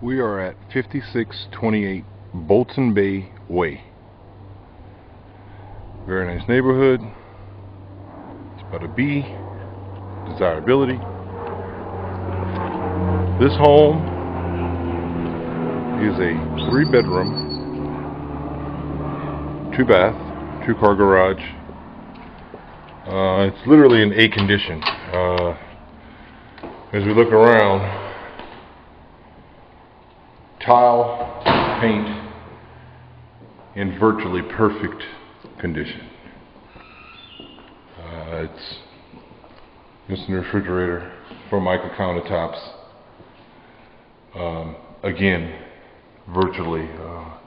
We are at 5628 Bolton Bay Way. Very nice neighborhood. It's about a B. Desirability. This home is a three bedroom, two bath, two car garage. Uh, it's literally in A condition. Uh, as we look around, tile, paint, in virtually perfect condition. Uh, it's just in the refrigerator, Formica countertops. Um, again, virtually uh,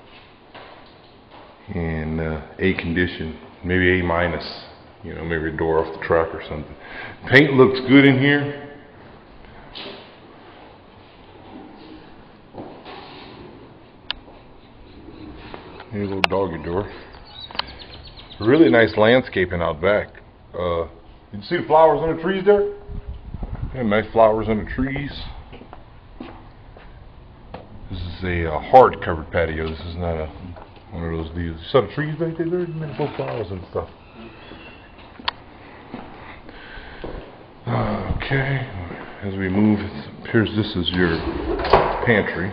in uh, A condition, maybe A minus. You know, maybe a door off the truck or something. Paint looks good in here. A little doggy door. Really nice landscaping out back. Uh, you see the flowers on the trees there? Yeah, nice flowers on the trees. This is a uh, hard covered patio. This is not a one of those deals. You saw the trees back there? There's many flowers and stuff. Okay, as we move, it appears this is your pantry.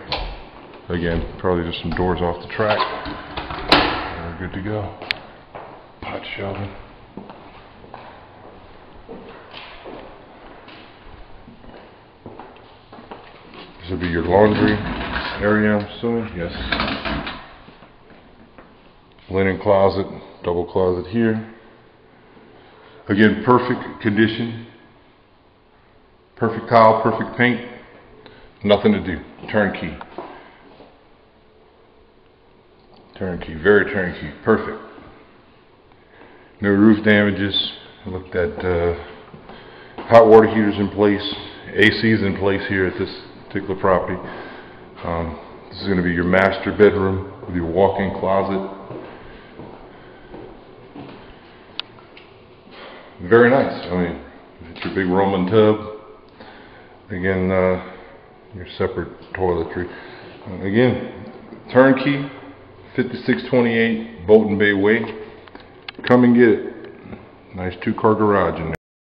Again, probably just some doors off the track. We're good to go. Pot shelving. This will be your laundry area, I'm assuming. Yes. Linen closet, double closet here. Again, perfect condition. Perfect tile, perfect paint. Nothing to do. Turnkey. Turnkey, very turnkey, perfect. No roof damages. I looked at uh, hot water heaters in place, ACs in place here at this particular property. Um, this is going to be your master bedroom with your walk-in closet. Very nice. I mean, it's your big Roman tub. Again, uh, your separate toiletry. Again, turnkey. 5628 Bolton Bay Way. Come and get it. Nice two car garage in there.